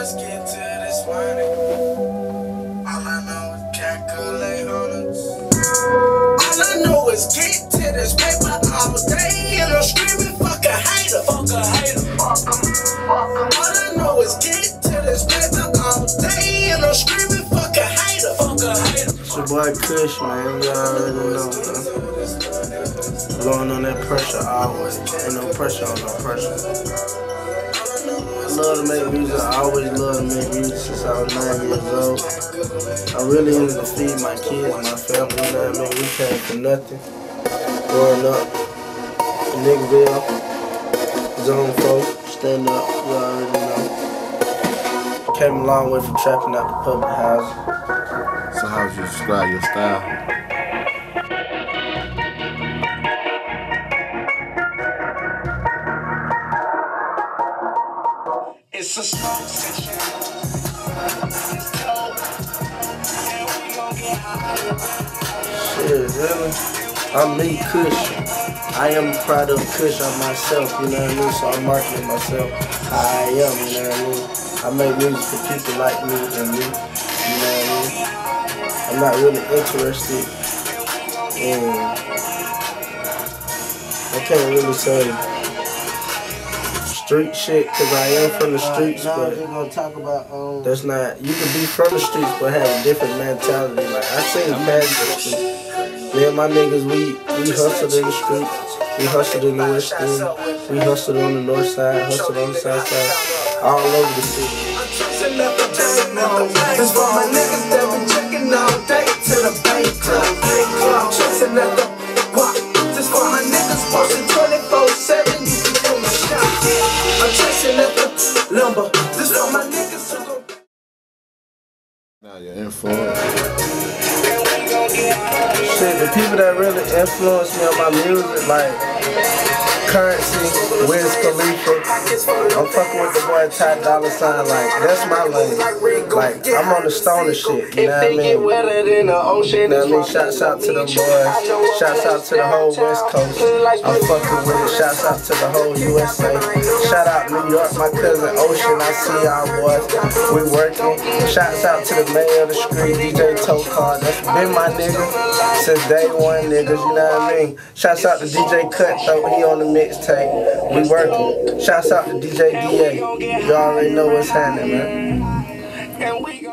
let's get to this money. All I know is calculate hundreds. All I know is get to this paper all day, and I'm screaming, fuck a hater, fuck a hater, fuck 'em, fuck 'em. All I know is get to this paper all day, and I'm screaming, fuck a hater, fuck a hater. It's your boy Kush, man. You already know, man. Blowing on that pressure always. Ain't no pressure on no pressure. I love to make music. I always love to make music since I was nine years old. I really wanted to feed my kids, and my family. You know what I mean? We came for nothing. Growing up in Nickville, Zone 4, stand up. You already know. Came a long way from trapping out the public house. So how would you describe your style? It's a smoke session. We gon' get higher. Shit, really? I'm me, Kush. I am proud of Kush on myself, you know what I mean? So I'm marketing myself I am, you know what I mean? I make music for people like me and me, you know what I mean? I'm not really interested in, I can't really say street shit, because I am from the streets, Now but gonna talk about um. that's not, you can be from the streets but have a different mentality. Like, I seen past the street. Me and my niggas, we, we hustled in the streets. We hustled in the west end. We hustled on the north side, hustled on the south side, all over the city. Lumber. This for my niggas who gon' Now your influence. Shit, the people that really influence me on my music, like Currency, Wiz Khalifa. I'm fucking with the boy Ty Dolla Sign. Like that's my lane. Like I'm on the stoner shit. You know what I mean? You know what I mean? Shouts out to the boys. Shouts out to the whole West Coast. I'm fucking with it. Shouts out to the whole USA. Shout out New York, my cousin Ocean. I see y'all boys. We working. Shouts out to the mayor of the street, DJ Toe Card. That's been my nigga since day one, niggas. You know what I mean? Shouts out to DJ Cutthroat. He on the mixtape. We working. Shouts out to DJ DA. Y'all already know what's happening, man.